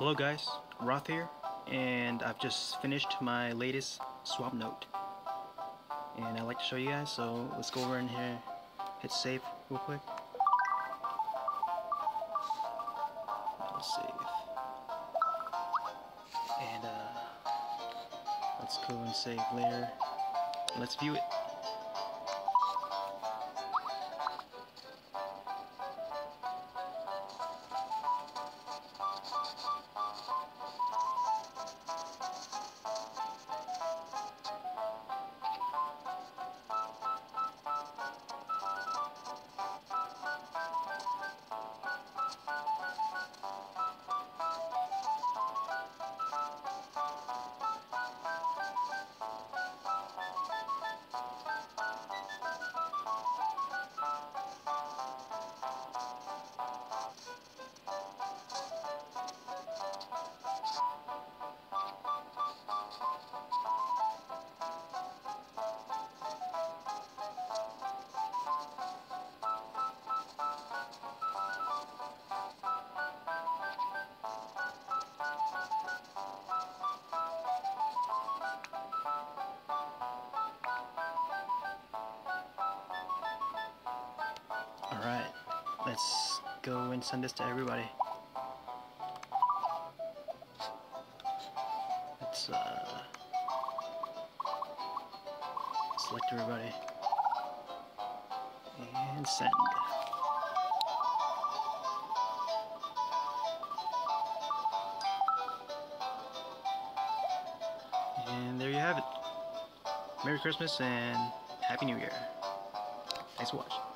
Hello guys, Roth here, and I've just finished my latest Swapnote. And I'd like to show you guys, so let's go over in here, hit save real quick. Let's save. And uh, let's go and save later. Let's view it. Alright, let's go and send this to everybody. Let's uh, select everybody and send. And there you have it. Merry Christmas and Happy New Year. Thanks for watching.